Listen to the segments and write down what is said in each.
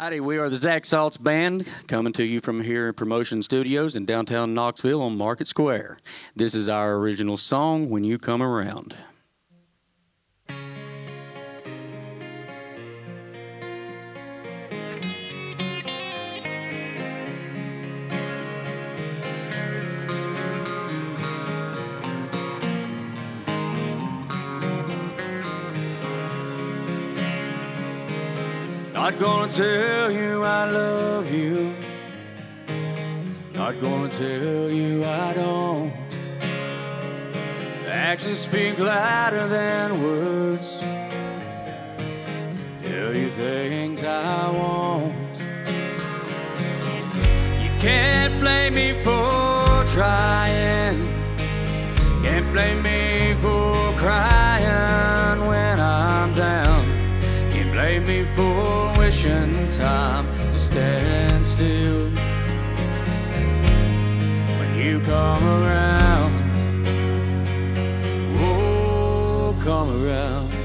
Howdy, we are the Zak Saltz Band coming to you from here in ProMotion Studios in downtown Knoxville on Market Square. This is our original song, When You Come Around. Not gonna tell you I love you. Not gonna tell you I don't. Actions speak louder than words. Tell you things I won't. You can't blame me for trying. Can't blame me for crying stand still. When you come around, oh, come around.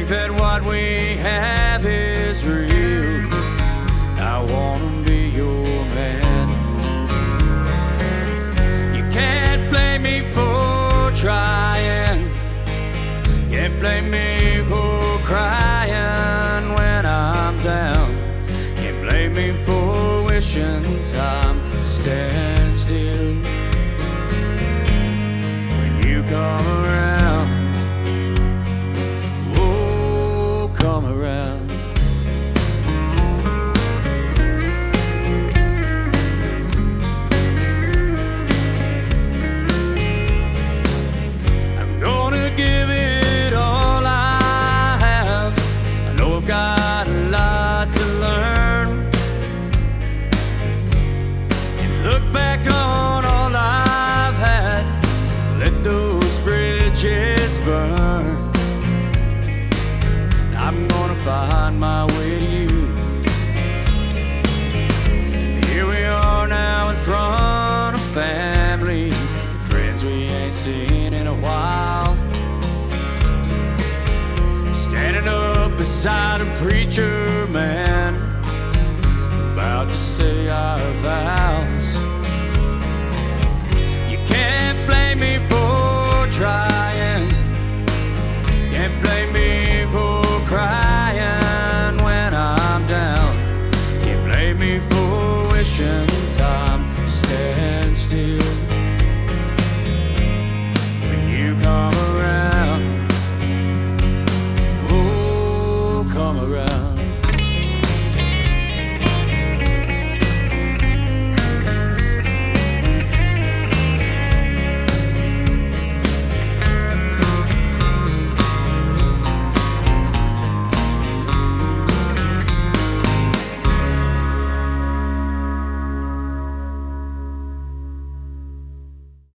Think that what we have is real. I wanna be your man. You can't blame me for trying. Can't blame me for crying when I'm down. Can't blame me for wishing time to stand still. When you come around, give it all I have. I know I've got a lot to learn. And look back on all I've had. Let those bridges burn. I'm gonna find my way beside a preacher man about to say our vows. You can't blame me for trying, can't blame me for crying when I'm down, can't blame me for wishing time to stay.